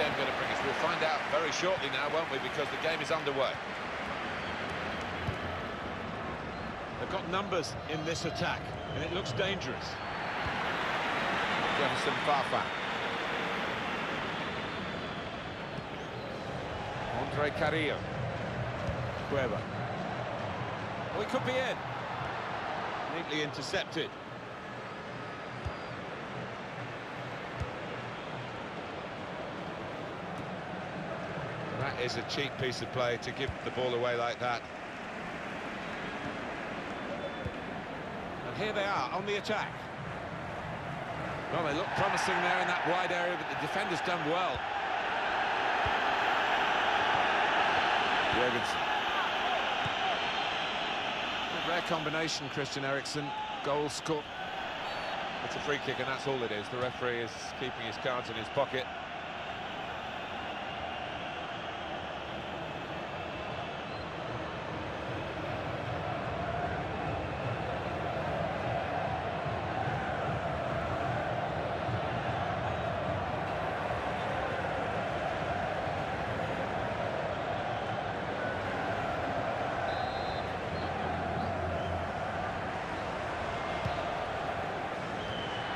game going to bring us? We'll find out very shortly now, won't we? Because the game is underway. They've got numbers in this attack, and it looks dangerous. Jefferson Farfan. Andre Carrillo. Cueva. He could be in. Neatly intercepted. Is a cheap piece of play to give the ball away like that. And here they are on the attack. Well, they look promising there in that wide area, but the defender's done well. Jurgensen. Rare combination, Christian Eriksen. Goal scored. It's a free kick, and that's all it is. The referee is keeping his cards in his pocket.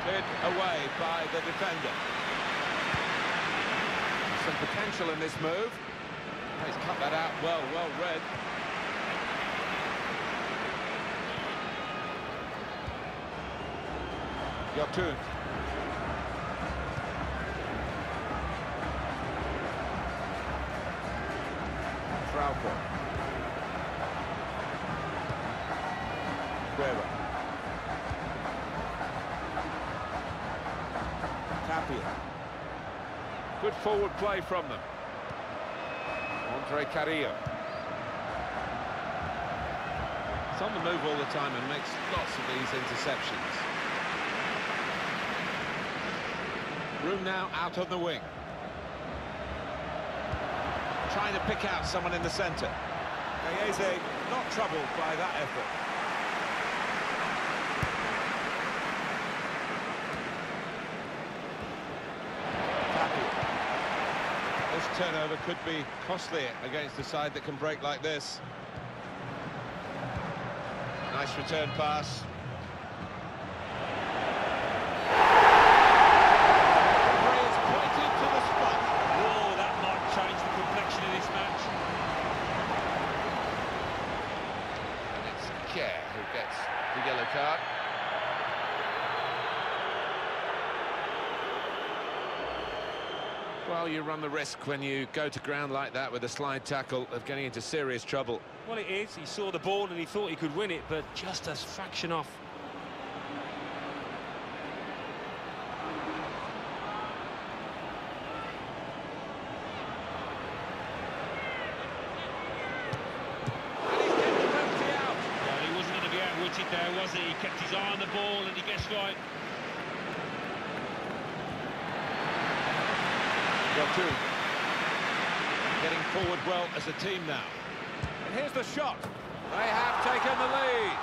Cleared away by the defender. Some potential in this move. He's cut that out well, well read. Yotun. Trauco. Cueva. Tapia. Good forward play from them. Andre Carrillo. It's on the move all the time and makes lots of these interceptions. Room now out on the wing. Trying to pick out someone in the centre. Gallese not troubled by that effort. Tapia. This turnover could be costly against a side that can break like this. Nice return pass. Referee has pointed to the spot. Oh, that might change the complexion of this match. And it's Kjær who gets the yellow card. Well, you run the risk when you go to ground like that with a slide tackle of getting into serious trouble. Well, it is. He saw the ball and he thought he could win it, but just a fraction off. And he's getting the penalty out. Well, he wasn't going to be outwitted there, was he? He kept his eye on the ball and he guessed right. Yotun. Getting forward well as a team now. And here's the shot. They have taken the lead.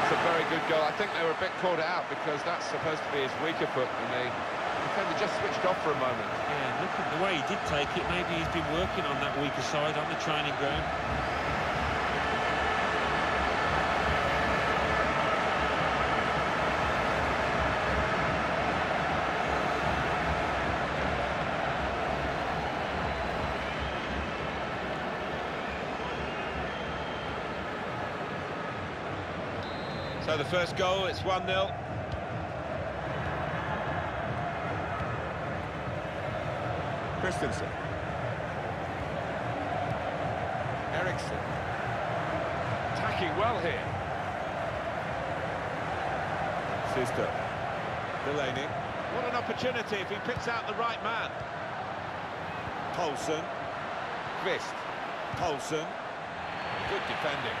It's a very good goal. I think they were a bit caught out because that's supposed to be his weaker foot and the defender just switched off for a moment. Yeah, look at the way he did take it. Maybe he's been working on that weaker side on the training ground. The first goal, it's 1-0. Christensen. Eriksen. Attacking well here. Sisto. Delaney. What an opportunity if he picks out the right man. Poulsen. Kvist. Poulsen. Good defending.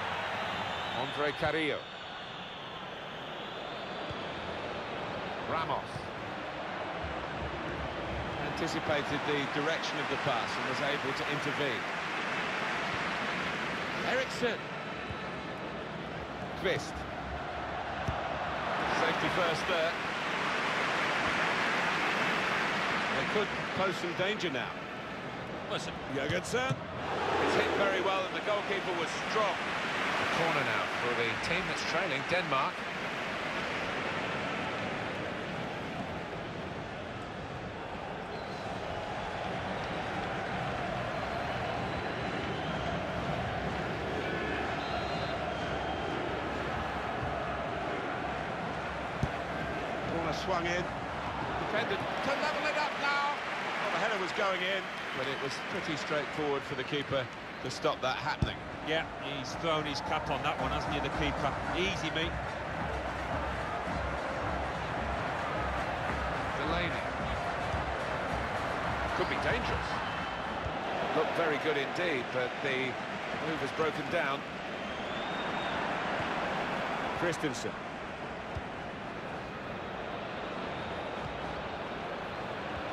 Andre Carrillo. Ramos. Anticipated the direction of the pass and was able to intervene. Eriksen. Kvist. Safety first there. They could pose some danger now. Listen, Jurgensen. It's hit very well and the goalkeeper was strong. Corner now for the team that's trailing, Denmark. Corner swung in. Defended to level it up now. Well, the header was going in, but it was pretty straightforward for the keeper to stop that happening. yeah, he's thrown his cap on that one, hasn't he, the keeper? Easy, mate. Delaney. Could be dangerous. Looked very good indeed, but the move has broken down. Christensen.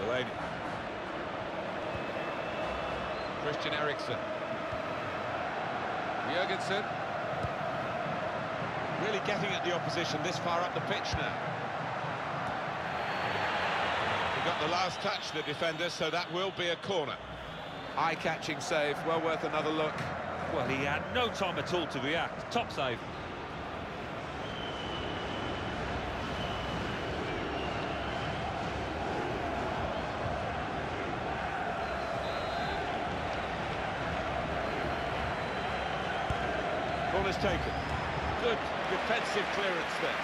Delaney. Christian Eriksen. Jurgensen. Really getting at the opposition this far up the pitch now. He got the last touch, the defender, so that will be a corner. Eye-catching save, well worth another look. Well, he had no time at all to react. Top save. Taken. Good defensive clearance there.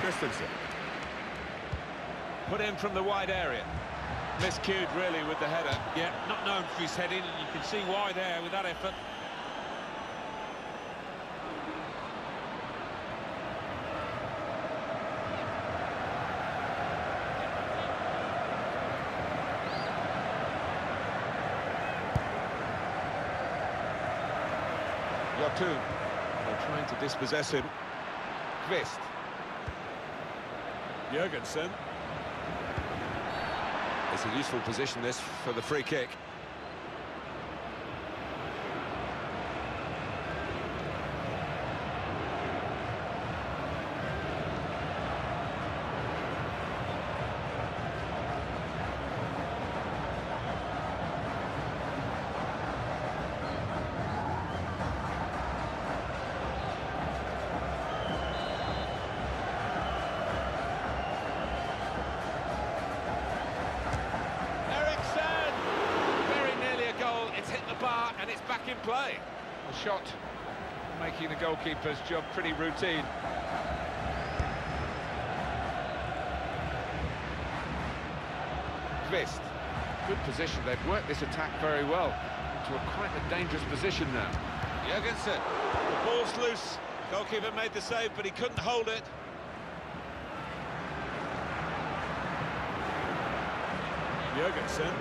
Christensen. Put in from the wide area. Miscued, really, with the header. Yeah, not known for his heading, and you can see why there with that effort. Yotun. They're trying to dispossess him. Kvist. Jurgensen. It's a useful position, this, for the free kick. Eriksen! Very nearly a goal. It's hit the bar and in play. A shot making the goalkeeper's job pretty routine. Kvist. Good position. They've worked this attack very well to a quite a dangerous position now. Jurgensen. The ball's loose. Goalkeeper made the save, but he couldn't hold it. Jurgensen.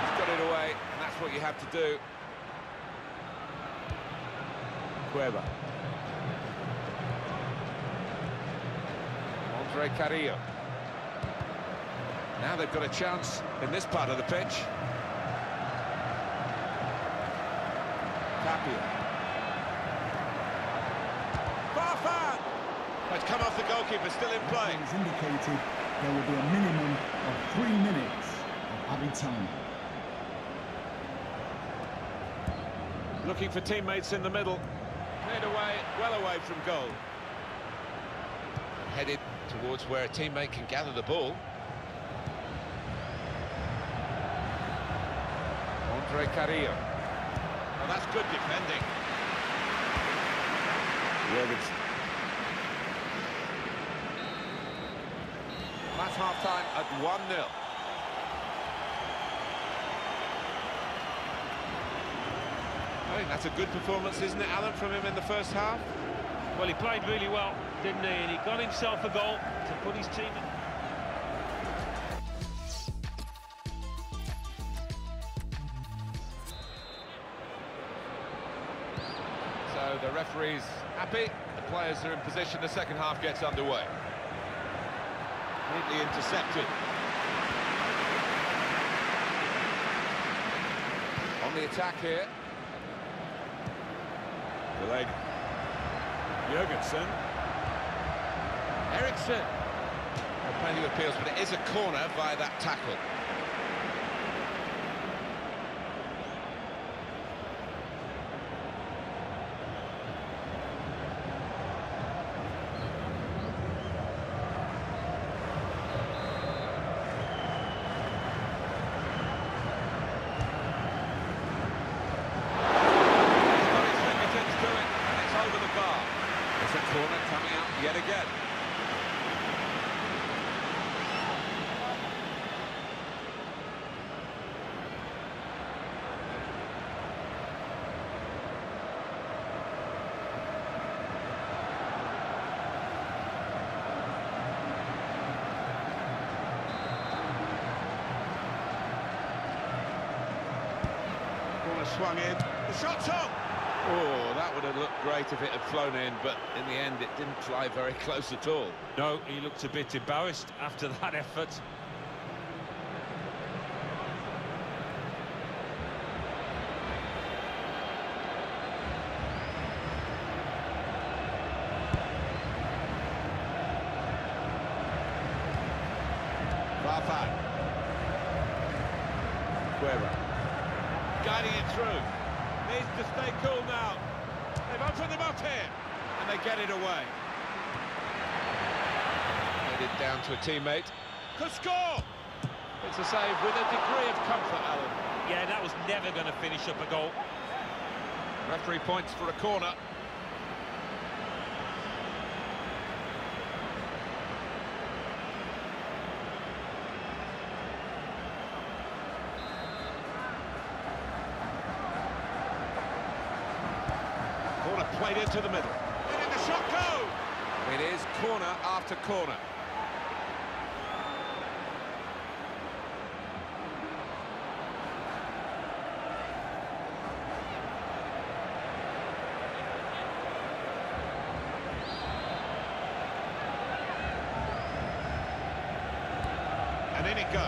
He's got it away, and that's what you have to do. Cueva. Andre Carrillo. Now they've got a chance in this part of the pitch. Tapia. Farfan! It's come off the goalkeeper, still in play. As indicated, there will be a minimum of three minutes of added time. Looking for teammates in the middle. Cleared away, well away from goal. Headed towards where a teammate can gather the ball. Andre Carrillo. Well, that's good defending. Jurgensen. That's half-time at 1-0. I think that's a good performance, isn't it, Alan, from him in the first half? Well, he played really well, didn't he? And he got himself a goal to put his team in. So the referee's happy, the players are in position, the second half gets underway. Neatly intercepted. On the attack here, Delaney. Jurgensen. Eriksen. Plenty of appeals, but it is a corner via that tackle. Swung in. The shot's on! Oh, that would have looked great if it had flown in, but in the end it didn't fly very close at all. No, he looked a bit embarrassed after that effort. Farfan. Cueva guiding it through. Needs to stay cool now. They've opened them up here, and they get it away. Headed down to a teammate. Could score! It's a save with a degree of comfort, Alan. Yeah, that was never going to finish up a goal. Referee points for a corner. corner. played into the middle. And in the shot go! It is corner after corner. And in it goes.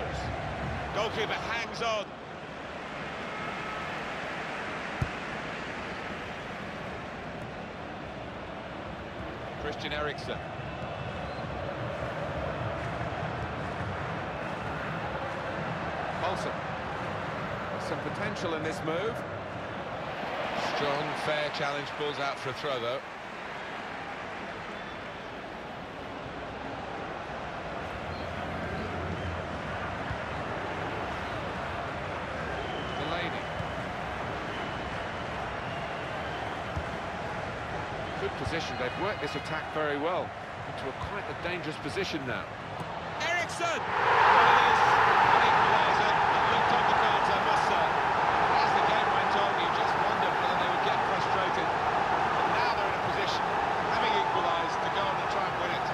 Goalkeeper hangs on. Christian Eriksen. Poulsen. In this move. Strong, fair challenge, pulls out for a throw, though. Delaney. Good position. They've worked this attack very well into a quite a dangerous position now. Eriksen! As the game went on, you just wondered whether they would get frustrated. But now they're in a position, having equalised, to go on and try and win it.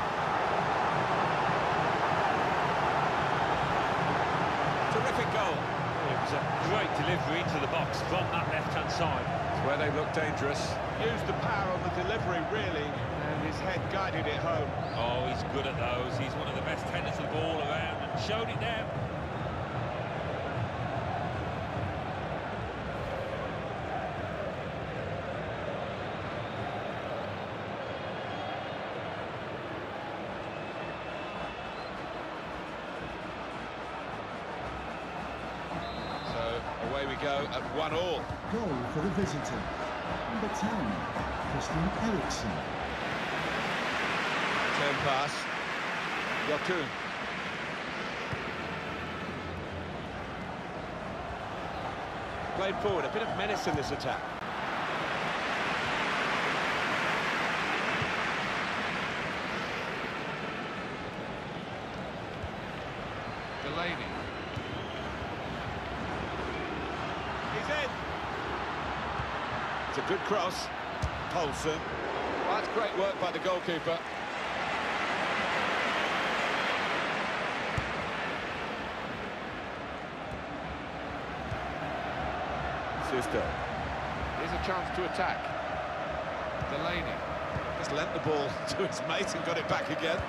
Terrific goal. It was a great delivery into the box from that left-hand side. It's where they look dangerous used the power on the delivery, really, and his head guided it home. Oh, he's good at those. He's one of the best headers of the ball around and showed it there. So away we go at one all. Goal for the visitor. Number 10, Christian Eriksen. Turn pass. Yotun. Played forward, a bit of menace in this attack. Delaney. It's a good cross. Poulsen. Well, that's great work by the goalkeeper. Sisto. Here's a chance to attack. Delaney. Just lent the ball to his mate and got it back again.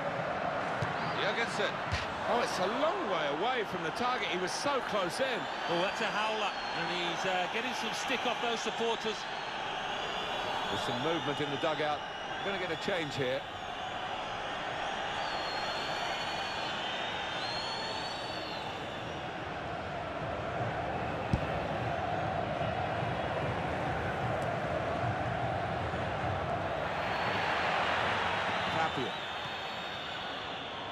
Jurgensen. Oh, it's a long way away from the target. He was so close in. Oh, that's a howler. And he's uh, getting some stick off those supporters. There's some movement in the dugout. Going to get a change here.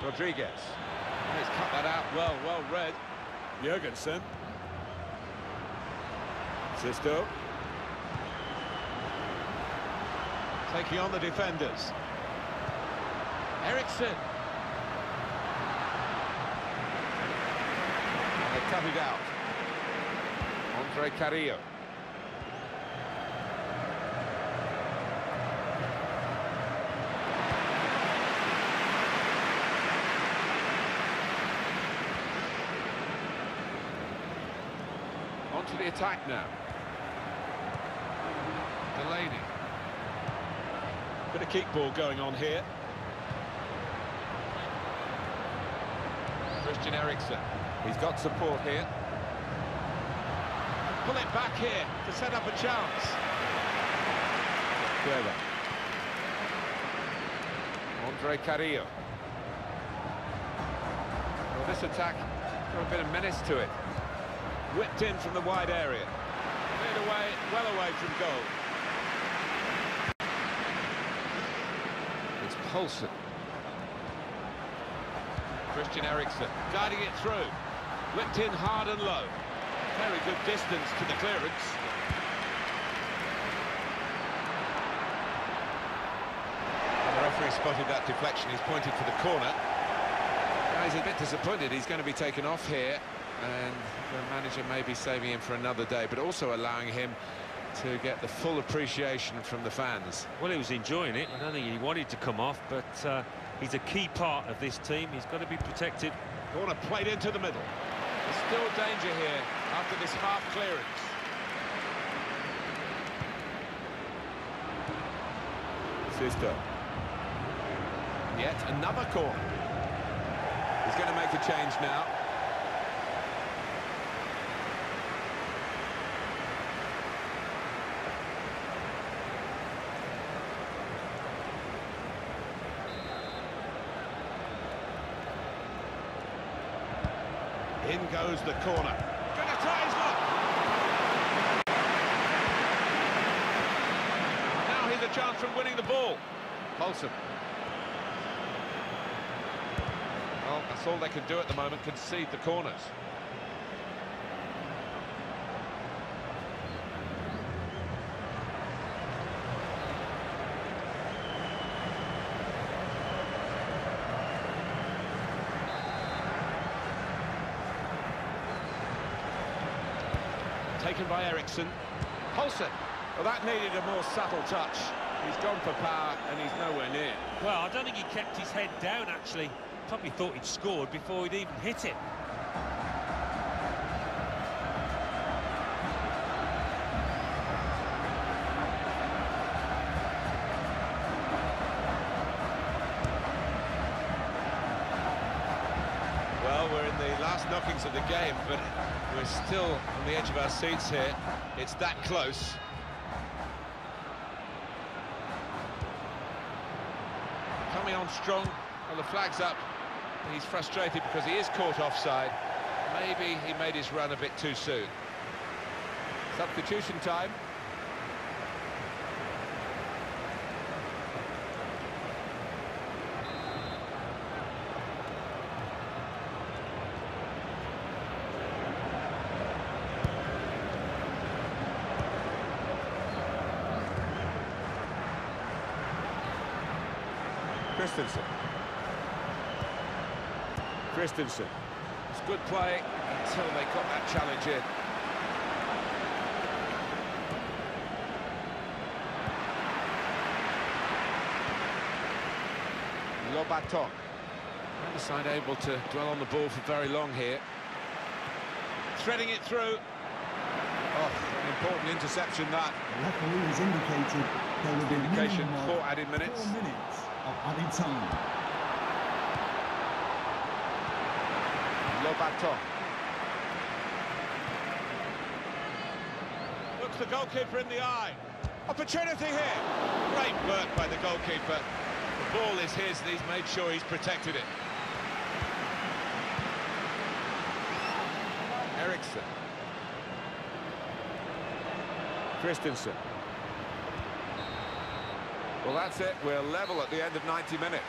Rodriguez. He's cut that out well, well read. Jurgensen. Sisto. Taking on the defenders. Eriksen. They cut it out. Andre Carrillo. On to the attack now. Delaney. Bit of kick ball going on here. Christian Eriksen. He's got support here. Pull it back here to set up a chance. Cueva. Andre Carrillo. Well, this attack got a bit of menace to it. Whipped in from the wide area. Away, well away from goal. Poulsen. Christian Eriksen. Guiding it through. Whipped in hard and low. Very good distance to the clearance. And the referee spotted that deflection. He's pointed for the corner. He's a bit disappointed. He's going to be taken off here. And the manager may be saving him for another day, but also allowing him to get the full appreciation from the fans. Well, he was enjoying it. I don't think he wanted to come off, but uh, he's a key part of this team. He's got to be protected. Corner played into the middle. There's still danger here after this half clearance. Sisto. Yet another corner. He's going to make a change now. In goes the corner. Gonna try his luck. Now here's a chance from winning the ball. Poulsen. Well, that's all they can do at the moment, concede the corners. Taken by Eriksen. Poulsen. Well, that needed a more subtle touch. He's gone for power and he's nowhere near. Well, I don't think he kept his head down, actually. Probably thought he'd scored before he'd even hit it. Last of the game, but we're still on the edge of our seats here. It's that close. Coming on strong. Well, the flag's up. He's frustrated because he is caught offside. Maybe he made his run a bit too soon. Substitution time. Christensen. Christensen. It's good play until they got that challenge in. Lobaton. Neither side able to dwell on the ball for very long here. Threading it through. Oh, an important interception that. The referee has indicated there will be Indication, four added minutes. Four minutes of added time. Lobaton. Looks the goalkeeper in the eye. Opportunity here. Great work by the goalkeeper. The ball is his and he's made sure he's protected it. Eriksen. Christensen. Well, that's it. We're level at the end of 90 minutes.